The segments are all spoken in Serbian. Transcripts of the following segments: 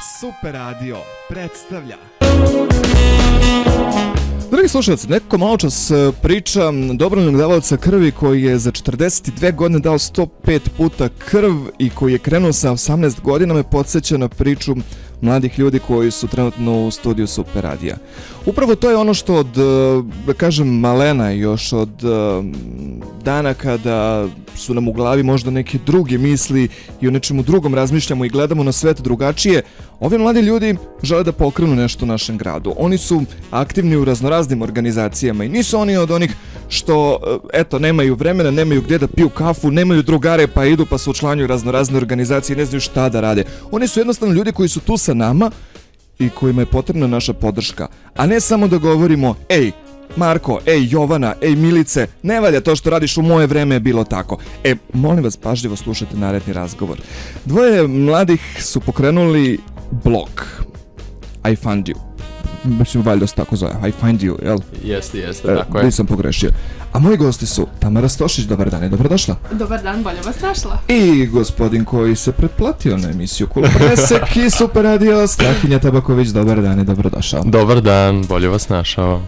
Super Radio predstavlja Dragi slušalci, neko malo čas e, priča dobrovnog davalca krvi koji je za 42 godine dao 105 puta krv i koji je krenuo sa 18 godina me podsjeća na priču mladih ljudi koji su trenutno u studiju Super Radija. Upravo to je ono što od, e, da kažem, malena još od e, dana kada su nam u glavi možda neke druge misli i o nečemu drugom razmišljamo i gledamo na svet drugačije, ovi mladi ljudi žele da pokrenu nešto u našem gradu. Oni su aktivni u raznoraznim organizacijama i nisu oni od onih što, e, eto, nemaju vremena, nemaju gdje da piju kafu, nemaju drugare pa idu pa se učlanjuju raznorazne organizacije i ne znaju šta da rade. Oni su jednostavno ljudi koji su tu sa nama i kojima je potrebna naša podrška, a ne samo da govorimo, ej, Marko, ej Jovana, ej Milice, ne valja to što radiš u moje vreme je bilo tako. E, molim vas, pažljivo slušajte naredni razgovor. Dvoje mladih su pokrenuli blog I Found You. Mislim, valjda se tako zove, I Find You, jel? Jeste, jeste, e, tako je. Nisam pogrešio. A moji gosti su Tamara Stošić, dobar dan i dobrodošla. Dobar dan, bolje vas našla. I gospodin koji se pretplatio na emisiju Kul Presek i Super Radio, Strahinja Tabaković, dobar dan i dobrodošao. Dobar dan, bolje vas našao.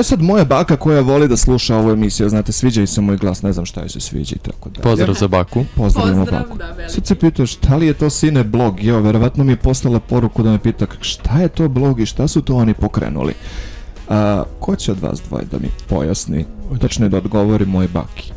E sad, moja baka koja voli da sluša ovu emisiju, znate, sviđa i se moj glas, ne znam šta joj se sviđa i tako da. Pozdrav za baku. Pozdravimo Pozdrav, baku. da, veliki. Sad se pitaš, šta li je to sine blog? Evo, verovatno mi je poslala poruku da me pita šta je to blog i šta su to oni pokrenuli. A, ko će od vas dvoje da mi pojasni, tačno da odgovori moj baki?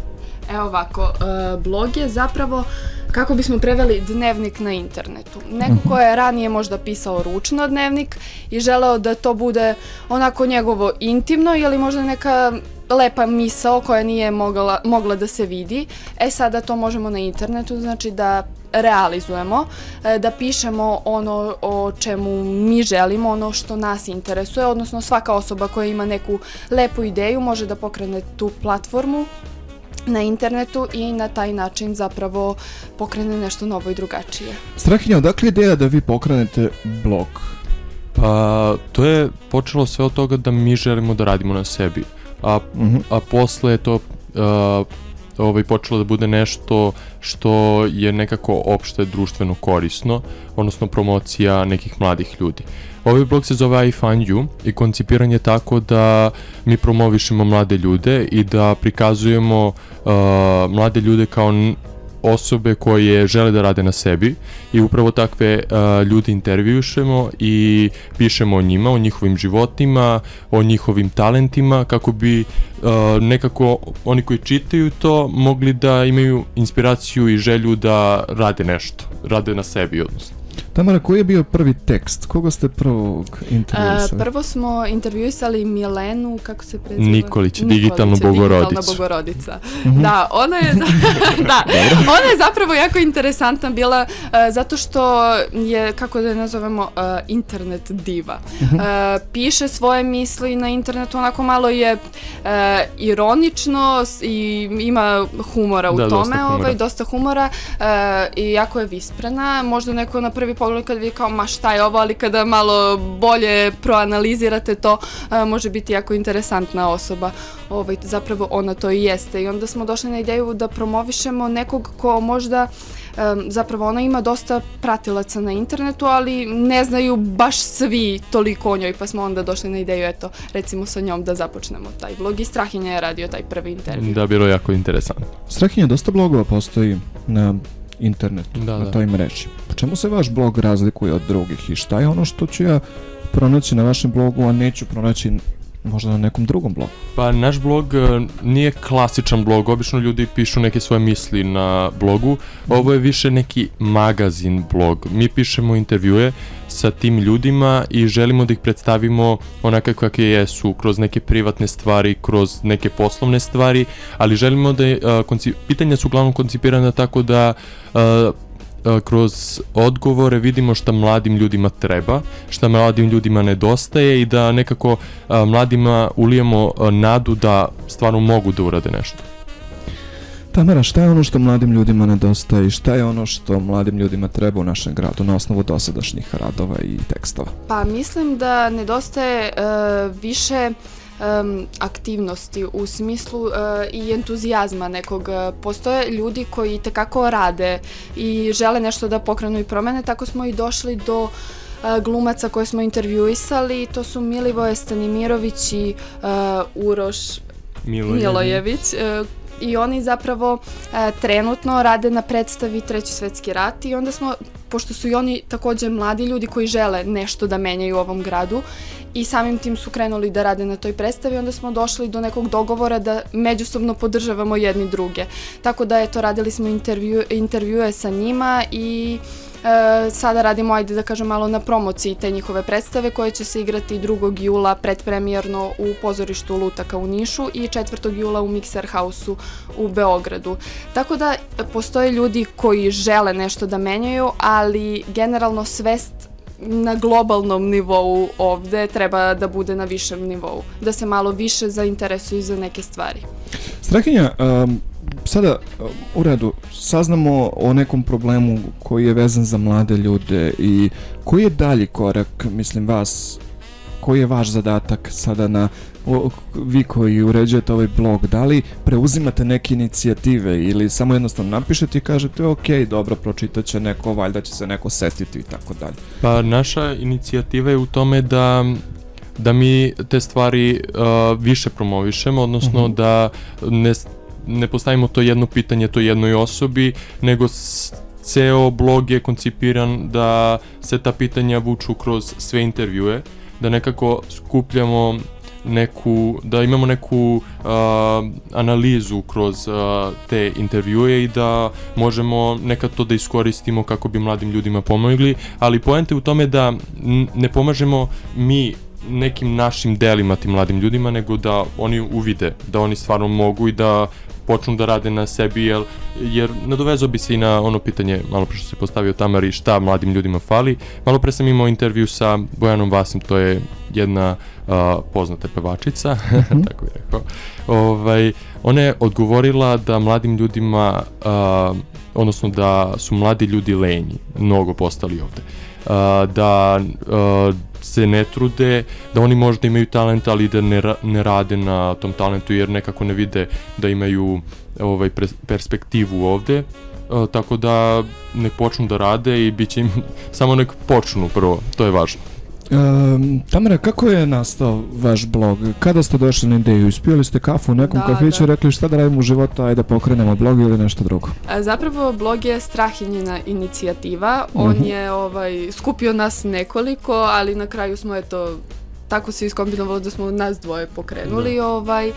Evo ovako, e, blog je zapravo kako bismo preveli dnevnik na internetu. Neko ko je ranije možda pisao ručno dnevnik i želeo da to bude onako njegovo intimno ili možda neka lepa misao koja nije mogla, mogla da se vidi. E sada to možemo na internetu, znači da realizujemo, e, da pišemo ono o čemu mi želimo, ono što nas interesuje, odnosno svaka osoba koja ima neku lepu ideju može da pokrene tu platformu na internetu i na taj način zapravo pokrene nešto novo i drugačije. Strahinja, odakle je ideja da vi pokrenete blog? Pa, to je počelo sve od toga da mi želimo da radimo na sebi. A, Mhm. a posle je to a, ovaj, počelo da bude nešto što je nekako opšte društveno korisno, odnosno promocija nekih mladih ljudi. Ovaj blog se zove I Find You i koncipiran je tako da mi promovišemo mlade ljude i da prikazujemo a, mlade ljude kao osobe koje žele da rade na sebi i upravo takve uh, ljude intervjušemo i pišemo o njima, o njihovim životima, o njihovim talentima kako bi uh, nekako oni koji čitaju to mogli da imaju inspiraciju i želju da rade nešto, rade na sebi odnosno. Tamara, koji je bio prvi tekst? Koga ste prvog E, intervjuisali? prvo smo intervjuisali Milenu, kako se preziva? Nikolić, digitalna bogorodica. Digitalna bogorodica. Da, ona je, za- da, ona je zapravo jako interesantna bila e, zato što je, kako da je nazovemo, e, internet diva. E, piše svoje misli na internetu, onako malo je e, ironično i ima humora u Da, dosta tome, humora. ovaj, dosta humora e, i jako je visprena. Možda neko na prvi pogled kad vidi kao ma šta je ovo, ali kada malo bolje proanalizirate to, e, može biti jako interesantna osoba. Ovaj, zapravo ona to i jeste. I onda smo došli na ideju da promovišemo nekog ko možda zapravo ona ima dosta pratilaca na internetu, ali ne znaju baš svi toliko o njoj, pa smo onda došli na ideju, eto, recimo sa njom da započnemo taj vlog i Strahinja je radio taj prvi intervju. Da, bilo jako interesantno. Strahinja, dosta blogova postoji na internetu, Da, na da. toj mreži. Po čemu se vaš blog razlikuje od drugih i šta je ono što ću ja pronaći na vašem blogu, a neću pronaći možda na nekom drugom blogu? Pa naš blog e, nije klasičan blog, obično ljudi pišu neke svoje misli na blogu. Ovo je više neki magazin blog. Mi pišemo intervjue sa tim ljudima i želimo da ih predstavimo onaka kakve jesu, kroz neke privatne stvari, kroz neke poslovne stvari, ali želimo da je, konci- pitanja su uglavnom koncipirana tako da e, e, kroz odgovore vidimo šta mladim ljudima treba, šta mladim ljudima nedostaje i da nekako a, mladima ulijemo a, nadu da stvarno mogu da urade nešto. Tamara, šta je ono što mladim ljudima nedostaje i šta je ono što mladim ljudima treba u našem gradu na osnovu dosadašnjih radova i tekstova? Pa mislim da nedostaje e, više em, aktivnosti u smislu e, i entuzijazma nekog. Postoje ljudi koji tekako rade i žele nešto da pokrenu i promene, tako smo i došli do e, glumaca koje smo intervjuisali, to su Milivoje Stanimirović i e, Uroš Milojević. Milojević e, i oni zapravo e, trenutno rade na predstavi Treći svetski rat i onda smo, pošto su i oni takođe mladi ljudi koji žele nešto da menjaju u ovom gradu i samim tim su krenuli da rade na toj predstavi, onda smo došli do nekog dogovora da međusobno podržavamo jedni druge. Tako da eto, radili smo intervju, intervjue sa njima i E, sada radimo, ajde da kažem, malo na promociji te njihove predstave koje će se igrati 2. jula predpremijerno u pozorištu Lutaka u Nišu i 4. jula u Mixer House-u u Beogradu. Tako da e, postoje ljudi koji žele nešto da menjaju, ali generalno svest na globalnom nivou ovde treba da bude na višem nivou, da se malo više zainteresuju za neke stvari. Strahinja, um, sada u redu, saznamo o nekom problemu koji je vezan za mlade ljude i koji je dalji korak, mislim, vas, koji je vaš zadatak sada na o, vi koji uređujete ovaj blog, da li preuzimate neke inicijative ili samo jednostavno napišete i kažete ok, dobro, pročitat će neko, valjda će se neko setiti i tako dalje. Pa naša inicijativa je u tome da da mi te stvari uh, više promovišemo, odnosno Mhm. da ne, ne postavimo to jedno pitanje to jednoj osobi, nego ceo blog je koncipiran da se ta pitanja vuču kroz sve intervjue, da nekako skupljamo neku, da imamo neku uh, analizu kroz uh, te intervjue i da možemo nekad to da iskoristimo kako bi mladim ljudima pomogli, ali poenta je u tome da ne pomažemo mi nekim našim delima tim mladim ljudima, nego da oni uvide da oni stvarno mogu i da počnu da rade na sebi, jer, jer nadovezao bi se i na ono pitanje, malo pre što se postavio Tamari, šta mladim ljudima fali. Malo pre sam imao intervju sa Bojanom Vasim, to je jedna uh, poznata pevačica, tako bih rekao. Ovaj, ona je odgovorila da mladim ljudima, uh, odnosno da su mladi ljudi lenji, mnogo postali ovde. Uh, da se ne trude, da oni možda imaju talent, ali da ne, ne rade na tom talentu jer nekako ne vide da imaju ovaj perspektivu ovde. Tako da nek počnu da rade i bit će im samo nek počnu prvo, to je važno. Um, Tamara, kako je nastao vaš blog? Kada ste došli na ideju? Ispijali ste kafu u nekom Da, kafiću i da. rekli šta da radimo u životu, ajde pokrenemo blog ili nešto drugo? A, Zapravo blog je Strahinjina inicijativa. On Mhm. je ovaj skupio nas nekoliko, ali na kraju smo eto tako se iskombinovalo da smo nas dvoje pokrenuli. Ovaj Uh,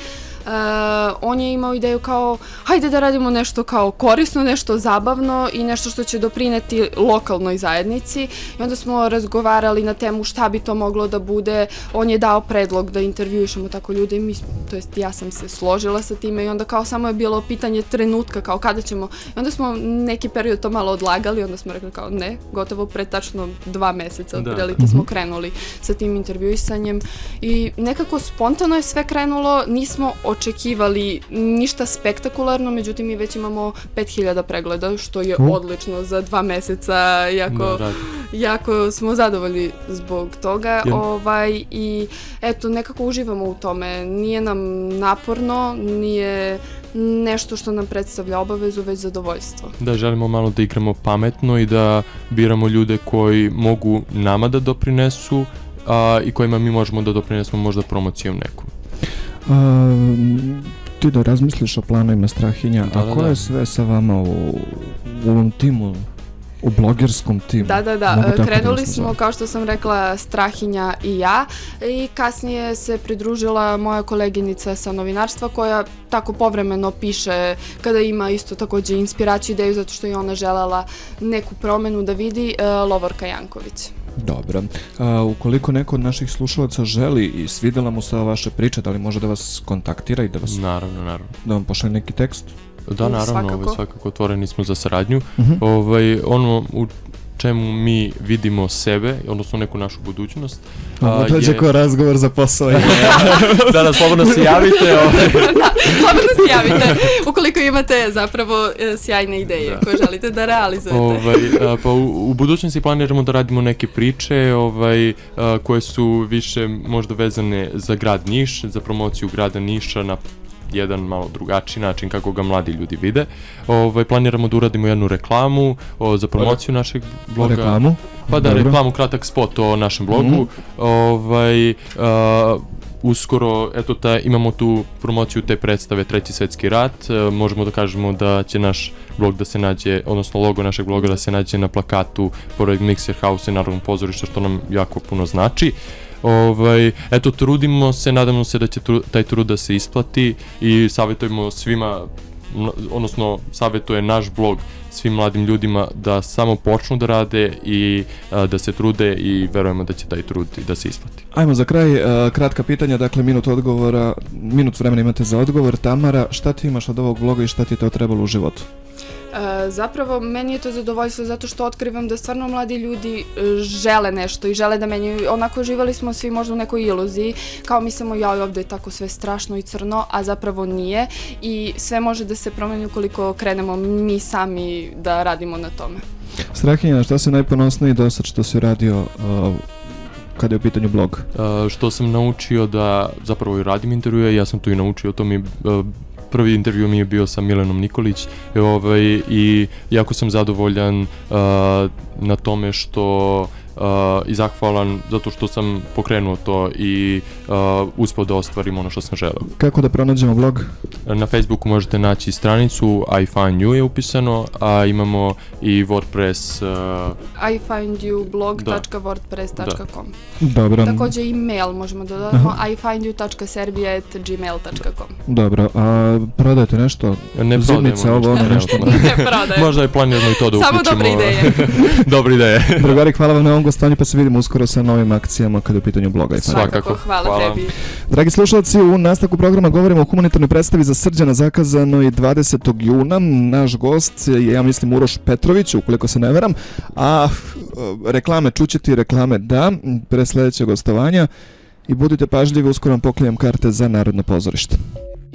on je imao ideju kao hajde da radimo nešto kao korisno, nešto zabavno i nešto što će doprineti lokalnoj zajednici i onda smo razgovarali na temu šta bi to moglo da bude. On je dao predlog da intervjuišemo tako ljude i mi, to jest ja sam se složila sa time i onda kao samo je bilo pitanje trenutka kao kada ćemo i onda smo neki period to malo odlagali onda smo rekli kao ne, gotovo pre tačno dva meseca Da. otprilike smo krenuli sa tim intervjuisanjem i nekako spontano je sve krenulo, nismo očekivali ništa spektakularno, međutim mi već imamo 5000 pregleda, što je U. odlično za dva meseca, jako, Da, jako smo zadovoljni zbog toga ovaj, i eto, nekako uživamo u tome. Nije nam naporno, nije nešto što nam predstavlja obavezu, već zadovoljstvo. Da želimo malo da igramo pametno i da biramo ljude koji mogu nama da doprinesu a, i kojima mi možemo da doprinesemo možda promocijom nekom. Um, ti da razmisliš o planovima Strahinja, Da, a da, ko da. je sve sa vama u, u ovom timu, u blogerskom timu? Da, da, da. Da Krenuli vas smo, kao što sam rekla, Strahinja i ja i kasnije se pridružila moja koleginica sa novinarstva koja tako povremeno piše kada ima isto takođe inspiraciju ideju zato što je ona želela neku promenu da vidi, e, Lovorka Janković. Dobro. A, ukoliko neko od naših slušalaca želi i svidela mu se vaša priča, da li može da vas kontaktira i da, vas, Naravno, naravno. da vam pošalje neki tekst? Da, naravno, svakako. Ovaj, svakako otvoreni smo za saradnju. Mhm. Ovaj, ono, u, čemu mi vidimo sebe, odnosno neku našu budućnost. Ovo dođe je- ko razgovor za posao. da, da, slobodno se javite. ovaj. da, slobodno se javite ukoliko imate zapravo e, sjajne ideje Da. koje želite da realizujete. Ovaj, a, pa u, u budućnosti planiramo da radimo neke priče ovaj, a, koje su više možda vezane za grad Niš, za promociju grada Niša na jedan malo drugačiji način kako ga mladi ljudi vide. Ovaj, planiramo da uradimo jednu reklamu o, za promociju našeg bloga. Reklamu. Pa da, Dobro. reklamu, kratak spot o našem blogu. Mhm. Ovaj, a, uskoro, eto, ta, imamo tu promociju te predstave Treći svetski rat. E, možemo da kažemo da će naš blog da se nađe, odnosno logo našeg bloga da se nađe na plakatu pored Mixer House i Narodnog pozorišta, što nam jako puno znači. Ovaj, eto, trudimo se, nadamo se da će tru, taj trud da se isplati i savjetujemo svima, odnosno savjetuje naš blog svim mladim ljudima da samo počnu da rade i a, da se trude i verujemo da će taj trud da se isplati. Ajmo za kraj, uh, kratka pitanja, dakle minut odgovora, minut vremena imate za odgovor. Tamara, šta ti imaš od ovog bloga i šta ti je to trebalo u životu? E, zapravo, meni je to zadovoljstvo zato što otkrivam da stvarno mladi ljudi e, žele nešto i žele da menjaju. Onako, živali smo svi možda u nekoj iluziji, kao mislimo, ja ovde je tako sve strašno i crno, a zapravo nije i sve može da se promeni ukoliko krenemo mi sami da radimo na tome. Strahinja, šta si najponosniji do sad što si radio uh, kada je u pitanju blog? A, što sam naučio da zapravo i radim intervjue, ja sam to i naučio, to mi a, prvi intervju mi je bio sa Milenom Nikolić i, ovaj, i jako sam zadovoljan a, na tome što a, i zahvalan zato što sam pokrenuo to i a, uspeo da ostvarim ono što sam želeo. Kako da pronađemo blog? Na Facebooku možete naći stranicu I find you je upisano, a imamo i WordPress uh, I find you blog.wordpress.com Dobro, Takođe i mail možemo da dodamo i find you.serbia.gmail.com dobro. A prodajete nešto? ne Zimnice, prodajemo ovo, ono, nešto. Ne prodaje. Možda je planirano i to da Samo uključimo. dobre ideje. dobre ideje. Drugari, hvala vam na ovom gostovanju, pa se vidimo uskoro sa novim akcijama kada je u pitanju bloga. i. Svakako. Hvala, Hvala. tebi. Dragi slušalci, u nastavku programa govorimo o humanitarnoj predstavi za Srđana zakazanoj 20. juna. Naš gost je, ja mislim, Uroš Petrović, ukoliko se ne veram, a uh, reklame čućete i reklame da, pre sledećeg gostovanja i budite pažljivi, uskoro vam poklijem karte za Narodno pozorište.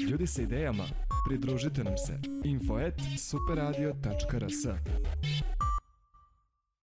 Ljudi sa idejama, pridružite nam se. info at superradio.rs